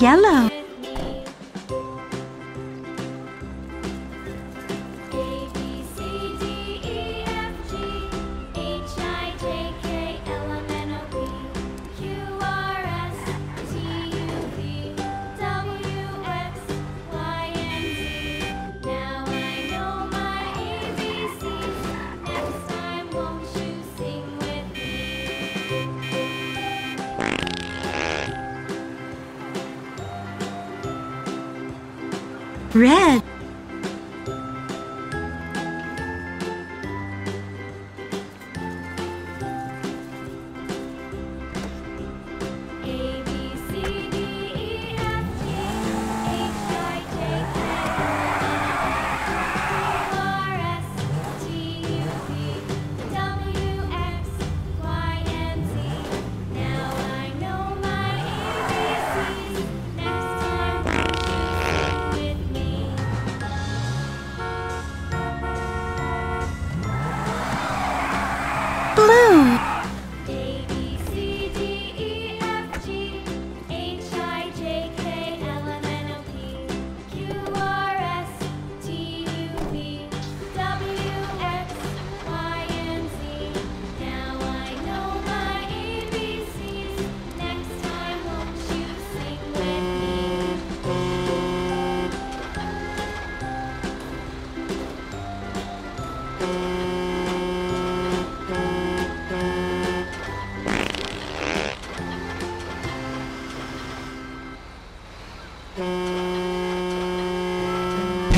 Yellow. Red.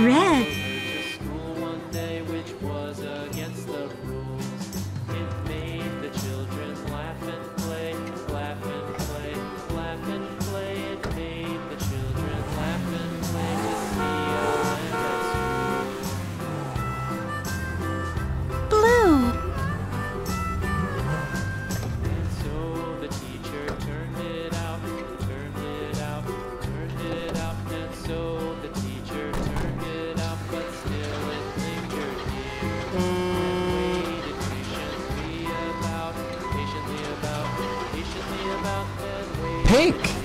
Red. Patiently